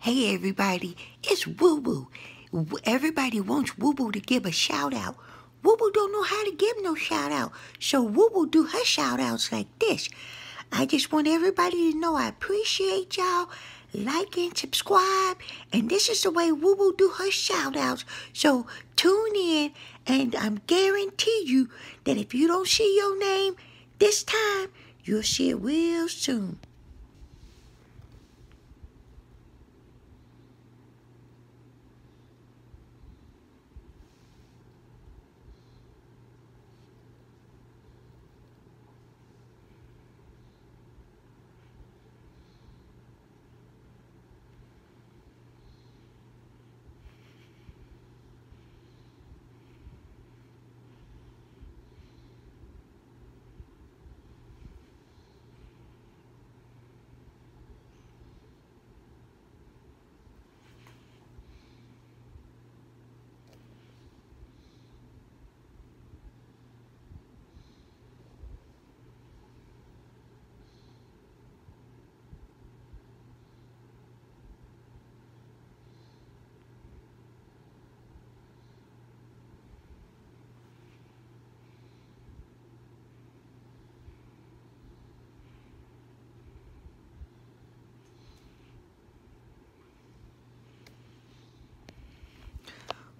Hey everybody, it's Woo Woo. Everybody wants Woo Woo to give a shout out. Woo Woo don't know how to give no shout out, so Woo Woo do her shout outs like this. I just want everybody to know I appreciate y'all. Like and subscribe, and this is the way Woo Woo do her shout outs. So tune in, and I'm guarantee you that if you don't see your name this time, you'll see it real soon.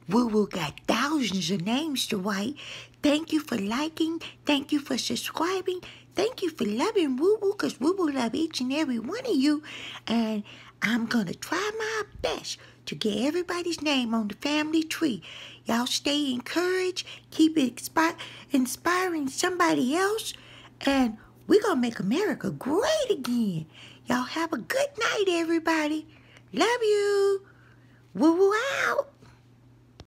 Woo Woo got thousands of names to write. Thank you for liking. Thank you for subscribing. Thank you for loving Woo Woo because Woo Woo love each and every one of you. And I'm going to try my best to get everybody's name on the family tree. Y'all stay encouraged. Keep inspi inspiring somebody else. And we're going to make America great again. Y'all have a good night, everybody. Love you. Woo woo